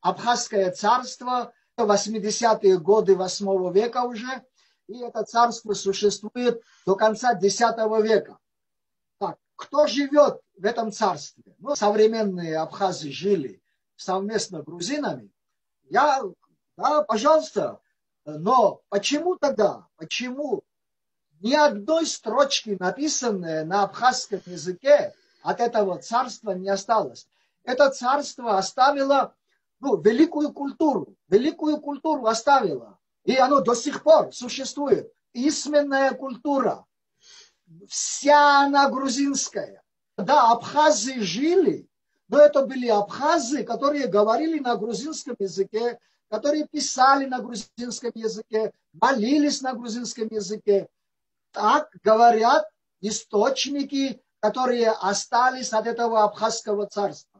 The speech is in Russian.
Абхазское царство, 80-е годы 8 века уже, и это царство существует до конца X века. Так, кто живет в этом царстве? Ну, современные абхазы жили совместно с грузинами. Я, да, пожалуйста, но почему тогда, почему ни одной строчки, написанной на абхазском языке, от этого царства не осталось. Это царство оставило ну, великую культуру, великую культуру оставило. И оно до сих пор существует. Исменная культура. Вся она грузинская. Да, абхазы жили, но это были абхазы, которые говорили на грузинском языке, которые писали на грузинском языке, молились на грузинском языке. Так говорят источники, которые остались от этого абхазского царства.